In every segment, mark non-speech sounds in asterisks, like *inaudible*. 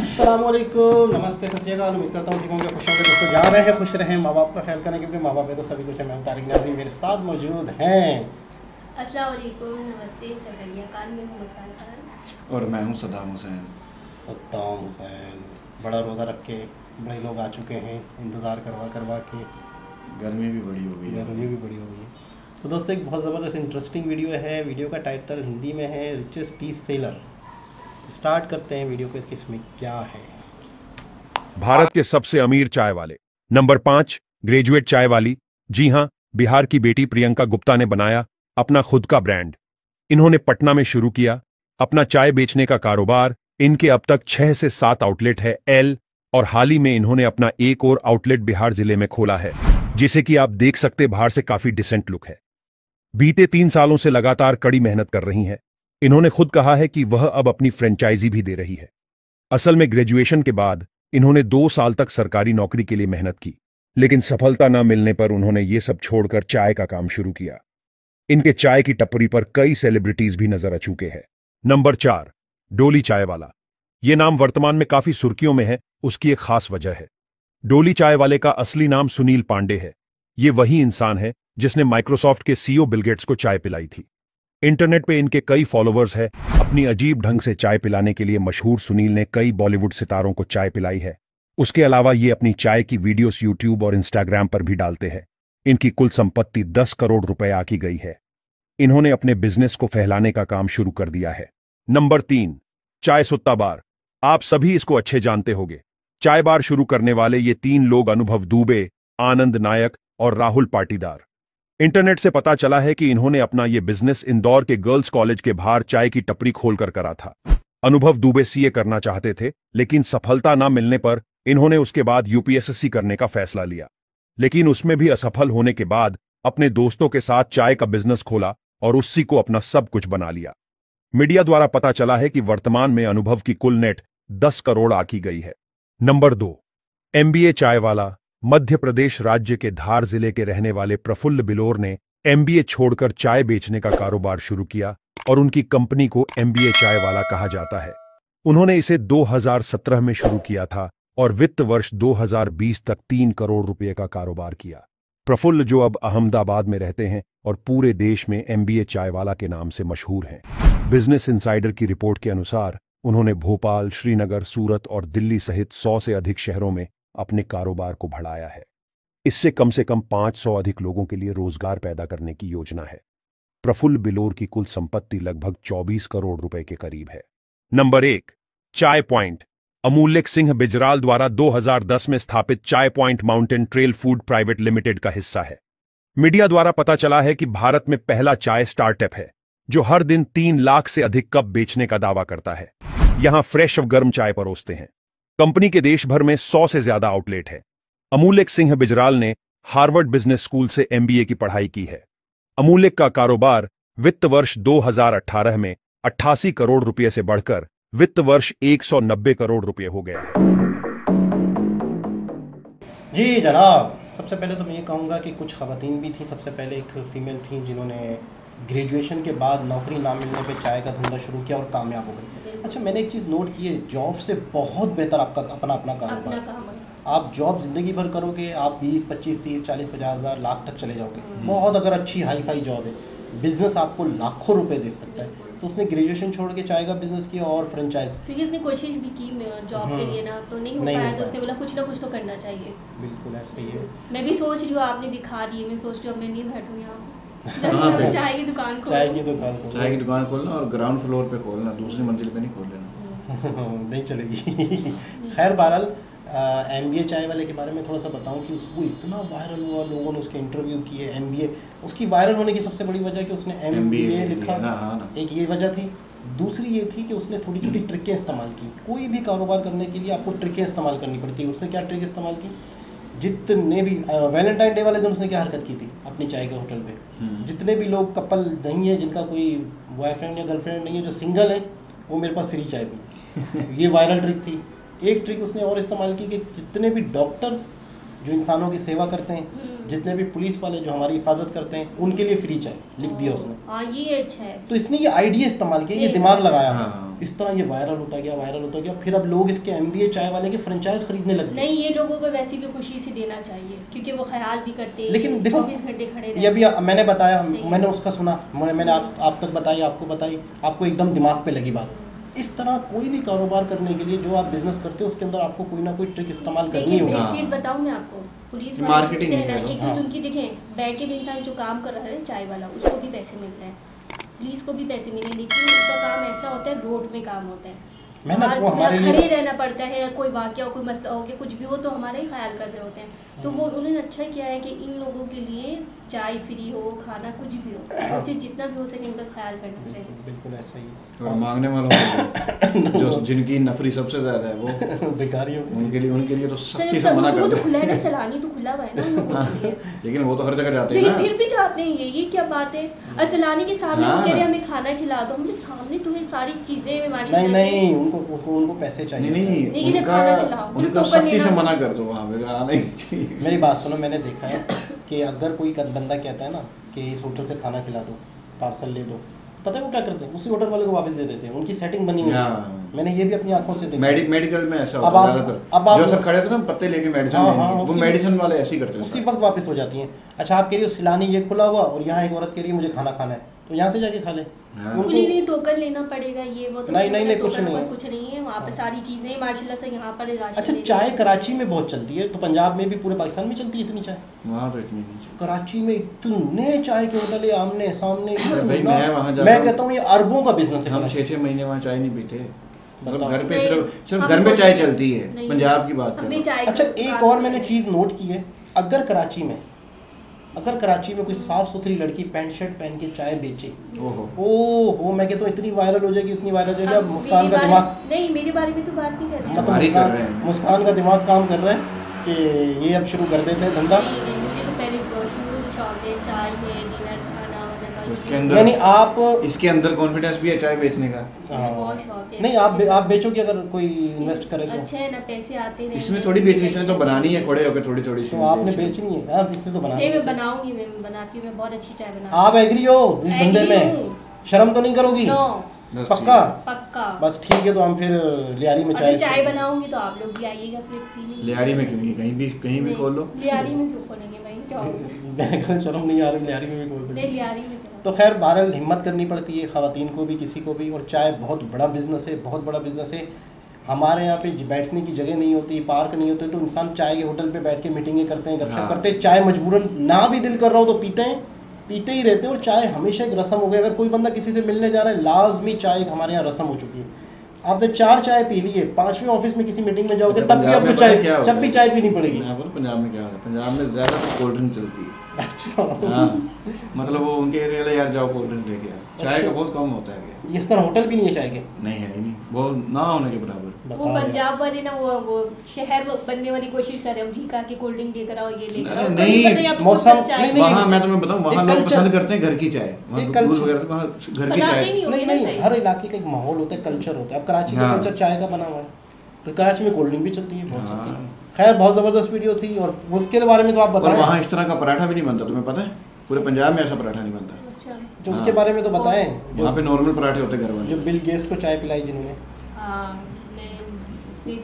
अस्सलाम वालेकुम नमस्ते सत श्रीकाल उम्मीद करता हूँ ठीक होंगे। खुश होंगे दोस्तों जहाँ रहे हैं खुश रहें। माँ बाप का ख्याल करें क्योंकि माँ बाप है तो सभी कुछ है। मैं तारिक नाजिम मेरे साथ मौजूद हैं। अस्सलाम नमस्ते सरगरिया खान। हूँ मुस्कान खान। और मैं हूँ सदाम हुसैन। सद्दाम हुसैन। बड़ा रोज़ा रख के बड़े लोग आ चुके हैं। इंतज़ार करवा करवा के। गर्मी भी बड़ी हो गई है। गर्मी भी बड़ी हो गई है। तो दोस्तों एक बहुत ज़बरदस्त इंटरेस्टिंग वीडियो है। वीडियो का टाइटल हिंदी में है रिचेस्ट टी सेलर स्टार्ट करते हैं वीडियो को, इसकी इसमें क्या है? भारत के सबसे अमीर चाय वाले नंबर पाँच, ग्रेजुएट चाय वाली जी हाँ, बिहार की बेटी प्रियंका गुप्ता ने बनाया अपना खुद का ब्रांड। इन्होंने पटना में शुरू किया, अपना चाय बेचने का कारोबार। इनके अब तक छह से सात आउटलेट है एल, और हाल ही में इन्होंने अपना एक और आउटलेट बिहार ज़िले में खोला है, जिसे कि आप देख सकते बाहर से काफ़ी डिसेंट लुक है। बीते तीन सालों से लगातार कड़ी मेहनत कर रही हैं। इन्होंने खुद कहा है कि वह अब अपनी फ्रेंचाइजी भी दे रही है। असल में ग्रेजुएशन के बाद इन्होंने दो साल तक सरकारी नौकरी के लिए मेहनत की, लेकिन सफलता न मिलने पर उन्होंने ये सब छोड़कर चाय का काम शुरू किया। इनके चाय की टपरी पर कई सेलिब्रिटीज भी नज़र आ चुके हैं। नंबर चार, डोली चाय वाला ये नाम वर्तमान में काफ़ी सुर्खियों में है, उसकी एक खास वजह है। डोली चाय वाले का असली नाम सुनील पांडे है। ये वही इंसान है, जिसने माइक्रोसॉफ्ट के सीईओ बिलगेट्स को चाय पिलाई थी। इंटरनेट पे इनके कई फॉलोअर्स है। अपनी अजीब ढंग से चाय पिलाने के लिए मशहूर सुनील ने कई बॉलीवुड सितारों को चाय पिलाई है। उसके अलावा ये अपनी चाय की वीडियोस यूट्यूब और इंस्टाग्राम पर भी डालते हैं। इनकी कुल संपत्ति दस करोड़ रुपए आकी गई है। इन्होंने अपने बिज़नेस को फैलाने का काम शुरू कर दिया है। नंबर तीन, चाय सुत्ता बार। आप सभी इसको अच्छे जानते होंगे। चाय बार शुरू करने वाले ये तीन लोग अनुभव दुबे, आनंद नायक और राहुल पाटीदार। इंटरनेट से पता चला है कि इन्होंने अपना ये बिज़नेस इंदौर के गर्ल्स कॉलेज के बाहर चाय की टपरी खोलकर करा था। अनुभव दुबे सीए करना चाहते थे, लेकिन सफलता न मिलने पर इन्होंने उसके बाद यूपीएसएससी करने का फैसला लिया। लेकिन उसमें भी असफल होने के बाद अपने दोस्तों के साथ चाय का बिज़नेस खोला और उसी को अपना सब कुछ बना लिया। मीडिया द्वारा पता चला है कि वर्तमान में अनुभव की कुल नेट दस करोड़ आकी गई है। नंबर दो, एमबीए चाय वाला मध्य प्रदेश राज्य के धार ज़िले के रहने वाले प्रफुल्ल बिलोर ने एमबीए छोड़कर चाय बेचने का कारोबार शुरू किया और उनकी कंपनी को एमबीए चाय वाला कहा जाता है। उन्होंने इसे 2017 में शुरू किया था और वित्त वर्ष 2020 तक तीन करोड़ रुपए का कारोबार किया। प्रफुल्ल जो अब अहमदाबाद में रहते हैं और पूरे देश में एमबीए चाय वाला के नाम से मशहूर हैं। बिज़नेस इंसाइडर की रिपोर्ट के अनुसार, उन्होंने भोपाल, श्रीनगर, सूरत और दिल्ली सहित सौ से अधिक शहरों में अपने कारोबार को बढ़ाया है। इससे कम से कम 500 अधिक लोगों के लिए रोज़गार पैदा करने की योजना है। प्रफुल्ल बिलोर की कुल संपत्ति लगभग 24 करोड़ रुपए के करीब है। नंबर एक, चाय पॉइंट। अमूल्यक सिंह बिजराल द्वारा 2010 में स्थापित Chai Point Mountain Trail Food Private Limited का हिस्सा है। मीडिया द्वारा पता चला है कि भारत में पहला चाय स्टार्टअप है, जो हर दिन तीन लाख से अधिक कप बेचने का दावा करता है। यहाँ फ्रेश और गर्म चाय परोसते हैं। कंपनी के देश भर में सौ से ज़्यादा आउटलेट है। अमूल्यक सिंह बिजराल ने हार्वर्ड बिज़नेस स्कूल से एमबीए की पढ़ाई की है। अमूल्यक का कारोबार वित्त वर्ष 2018 में 88 करोड़ रुपए से बढ़कर वित्त वर्ष 190 करोड़ रुपए हो गया जी, जनाब। सबसे पहले तो मैं ये कहूँगा कि कुछ खवतान भी थी। सबसे पहले एक फ़ीमेल थी जिन्होंने ग्रेजुएशन के बाद नौकरी ना मिलने पे चाय का धंधा शुरू किया और कामयाब हो गई अच्छा मैंने एक चीज़ नोट की है जॉब से बहुत बेहतर आपका अपना अपना कारोबार काम आप जॉब ज़िंदगी भर करोगे आप बीस पच्चीस तीस चालीस पचास हज़ार लाख तक चले जाओगे। हम्म। बहुत अगर अच्छी हाई फाई जॉब है बिज़नेस आपको लाखों रुपए दे सकता है। तो उसने ग्रेजुएशन छोड़ के चाय का बिज़नेस किया और फ्रेंचाइज। क्योंकि उसने कोशिश भी की जॉब के। लिए ना तो नहीं हो नहीं पाया तो उसने बोला कुछ ना कुछ तो करना चाहिए। बिल्कुल ऐसा ही है। मैं भी सोच रही हूँ आपने दिखा दी मैं सोच रही हूँ मैं नहीं बैठूँ यहाँ। कहाँ पे? चाय की दुकान खोल चाय की दुकान को चाय की दुकान खोलना और ग्राउंड फ्लोर पे खोलना दूसरी मंजिल पे नहीं खोल लेना *laughs* नहीं चलेगी। *laughs* खैर बहरहाल एम बी ए चाय वाले के बारे में थोड़ा सा बताऊँ कि उसको इतना वायरल हुआ लोगों ने उसके इंटरव्यू किए एम बी ए उसकी वायरल होने की सबसे बड़ी वजह कि उसने एम बी ए लिखा। ना, हाँ ना। एक ये वजह थी। दूसरी ये थी कि उसने थोड़ी छोटी ट्रिकें इस्तेमाल की। कोई भी कारोबार करने के लिए आपको ट्रिकें इस्तेमाल करनी पड़ती है। उसने क्या ट्रिक इस्तेमाल की? जितने भी वैलेंटाइन डे वाले दिन उसने क्या हरकत की थी अपनी चाय के होटल पे? हम्म। जितने भी लोग कपल नहीं है जिनका कोई बॉयफ्रेंड या गर्लफ्रेंड नहीं है जो सिंगल है वो मेरे पास फ्री चाय पी *laughs* ये वायरल ट्रिक थी। एक ट्रिक उसने और इस्तेमाल की कि जितने भी डॉक्टर जो इंसानों की सेवा करते हैं जितने भी पुलिस वाले जो हमारी हिफाजत करते हैं उनके लिए फ्री चाय लिख दिया उसने। हाँ ये अच्छा है। तो इसने ये आइडिया इस्तेमाल किया ये दिमाग लगाया। हाँ। इस तरह ये वायरल होता गया वायरल होता गया। फिर अब लोग इसके एमबीए चाय वाले के फ्रेंचाइज खरीदने लग गए। नहीं ये लोगों को वैसे भी खुशी से देना चाहिए क्योंकि वो ख्याल भी करते हैं लेकिन देखो, चौबीस घंटे खड़े ये भी अभी मैंने बताया मैंने उसका सुना मैंने मैंने आप आप तक बताई आपको बताई आपको एकदम दिमाग पे लगी बात। इस तरह कोई भी कारोबार करने के लिए जो आप बिज़नेस करते हो उसके अंदर आपको कोई ना कोई ट्रिक इस्तेमाल करनी होगी। एक हाँ। चीज़ बताऊँ मैं आपको। पुलिस होते हैं है ना एक तो हाँ। जिनकी देखें बैठ के भी इंसान जो काम कर रहा है चाय वाला उसको भी पैसे मिल रहे हैं। पुलिस को भी पैसे मिल हैं लेकिन उसका काम ऐसा होता है रोड में काम होता है। मेहनत वो हमारे खड़े रहना पड़ता है कोई वाक्य हो कोई मसला हो गया कुछ भी हो तो हमारा ही ख्याल कर रहे होते हैं। तो वो उन्होंने अच्छा किया है कि इन लोगों के लिए चाय फ्री हो खाना कुछ भी हो उससे जितना भी हो सके इनका ख्याल करना चाहिए। बिल्कुल ऐसा ही और मांगने वालों जो *coughs* जिनकी नफरी सबसे ज़्यादा है वो *coughs* बेकारियों को। उनके लिए उनके लिए तो सख्ती से मना वो कर तो खुला है *laughs* सलानी तो खुला हुआ है ना *laughs* लेकिन वो तो हर जगह जाते हैं ना। फिर भी चाहते हैं ये ये क्या बात है? और सलानी के सामने वो हाँ। कह रहे हमें खाना खिला दो हमने सामने तो है सारी चीज़ें नहीं नहीं उनको उसको उनको पैसे चाहिए। नहीं नहीं उनका खाना खिलाओ, फिर उनका सख्ती से मना कर दो वहाँ पे ही मेरी बात सुनो मैंने देखा है कि अगर कोई बंदा कहता है ना कि इस होटल से खाना खिला दो पार्सल ले दो पता है वो क्या करते हैं? उसी होटल वाले को वापस दे देते हैं उनकी सेटिंग बनी हुई है। हाँ। मैंने ये भी अपनी आँखों से देखा। मेडि मेडिकल में ऐसा अब होता है आप- अब आप- जो सब खड़े थे ना पत्ते लेके मेडिसिन हाँ, हाँ, वो मेडिसिन वाले ऐसे ही करते हैं उसी वक्त वापस हो जाती हैं। अच्छा आप कह रही हो सिलानी ये खुला हुआ और यहाँ एक औरत कह रही है मुझे खाना खाना है। तो यहाँ से जाके खा ले। हाँ। उनको- उन्हें नहीं टोकन लेना पड़ेगा ये वो तो नहीं, नहीं, नहीं, कुछ नहीं कुछ नहीं है वहाँ पे सारी चीज़ें माशाल्लाह से यहाँ पर अच्छा चाय कराची में बहुत चलती है तो पंजाब में भी पूरे पाकिस्तान में चलती है इतनी चाय? वहाँ तो इतनी कराची में इतने चाय के होटल है आमने सामने मैं। कहता हूँ ये अरबों का बिज़नेस है हम कराची। छः छः महीने वहाँ चाय नहीं पीते। मतलब घर पे सिर्फ़ सिर्फ़ घर में तो- चाय चलती है पंजाब की बात अच्छा एक और मैंने चीज़ नोट की है अगर कराची में अगर कराची में कोई साफ़ सुथरी लड़की पैंट शर्ट पहन के चाय बेचे हूँ। ओ हो मैं कहता हूँ इतनी वायरल हो जाएगी इतनी वायरल हो जाएगी अब मुस्कान का दिमाग नहीं मेरे बारे में तो बात नहीं कर रहे हैं। मतलब हमारी कर रहे मुस्कान मुस्कान का दिमाग काम कर रहा है कि ये अब शुरू कर देते हैं धंधा नहीं, नहीं, मुझे तो पहले है चाय है उसके अंदर- यानी आप इसके अंदर कॉन्फिडेंस भी है चाय बेचने का? बहुत नहीं आप बे- आप बेचोगे अगर कोई इन्वेस्ट करे तो। अच्छा है ना पैसे आते रहे इसमें थोड़ी बेचनी इसने तो बनानी है खड़े होकर थोड़ी थोड़ी तो आपने बेचनी। है आप इसने तो नहीं मैं बनाऊँगी मैं बनाती हूँ मैं बहुत अच्छी चाय बनाती आप एग्री हो इस धंधे में? शर्म तो नहीं करोगी? नो पक्का? पक्का। बस ठीक है तो हम फिर लियारी में चाय चाय बनाऊँगी तो आप लोग भी आइएगा फिर लियारी में क्यों नहीं? कहीं भी कहीं भी खोल लो। लियारी में क्यों खोलेंगे? क्या मैंने कहा शर्म नहीं आ रही लियारी में भी करा। तो खैर बहरहाल हिम्मत करनी पड़ती है खातन को भी किसी को भी और चाय बहुत बड़ा बिज़नेस है बहुत बड़ा बिज़नेस है हमारे यहाँ पे बैठने की जगह नहीं होती पार्क नहीं होते तो इंसान चाय के होटल पे बैठ के मीटिंगें करते हैं गपशप हाँ। करते हैं चाय मजबूरन ना भी दिल कर रहा हो तो पीते हैं पीते ही रहते हैं और चाय हमेशा एक रस्म हो गई अगर कोई बंदा किसी से मिलने जा रहा है लाजमी चाय एक हमारे यहाँ रस्म हो चुकी है आपने चार चाय पी ली है। पाँचवें ऑफ़िस में किसी मीटिंग में जाओगे अच्छा, तब भी आपको चाय जब भी चाय पीनी पड़ेगी। पंजाब में क्या है? पंजाब में ज़्यादा कोल्ड ड्रिंक चलती है। अच्छा। हाँ मतलब वो उनके एरिया वाले यार जाओ कोल्ड ड्रिंक लेके आओ। चाय अच्छा। का बहुत कम होता है क्या? इस तरह होटल भी नहीं है चाय के? नहीं है नहीं। बहुत ना होने के बराबर। वो पंजाब वाले ना वो वो शहर वो बनने वाली कोशिश कर रहे हैं। अमरीका के कोल्ड ड्रिंक लेकर आओ ये लेकर आओ। नहीं, मौसम- कौन सा चाय नहीं, नहीं, वहाँ मैं तुम्हें बताऊँ वहाँ लोग पसंद करते हैं घर की चाय। वहाँ दूध वगैरह वहाँ घर की चाय नहीं नहीं हर इलाके का एक माहौल होता है कल्चर होता है। अब कराची का हाँ। कल्चर चाय का बना हुआ है। तो कराची में कोल्ड ड्रिंक भी चलती है बहुत हाँ। चलती है। खैर बहुत ज़बरदस्त वीडियो थी और उसके बारे में तो आप और बताएँ। वहाँ इस तरह का पराठा भी नहीं बनता तुम्हें पता है? पूरे पंजाब में ऐसा पराठा नहीं बनता। अच्छा। जो उसके हाँ। बारे में तो बताएँ। वहाँ पे नॉर्मल पराठे होते हैं घर जो बिल गेट्स को चाय पिलाई जिन्होंने। हाँ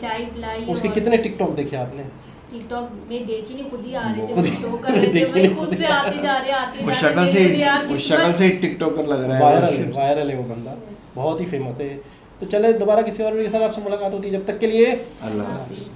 चाय पिलाई उसके कितने टिकटॉक देखे आपने? टिकटॉक में देखी नहीं खुद ही आ रहे थे शो कर रहे थे खुद से ही। आते जा रहे आते वो शक्ल से शक्ल टिकटॉकर लग रहा है। वायरल है वायरल है वो बंदा। बहुत ही फ़ेमस है। तो चले दोबारा किसी और के साथ आपसे मुलाकात होती है जब तक के लिए अल्लाह हाफिज़।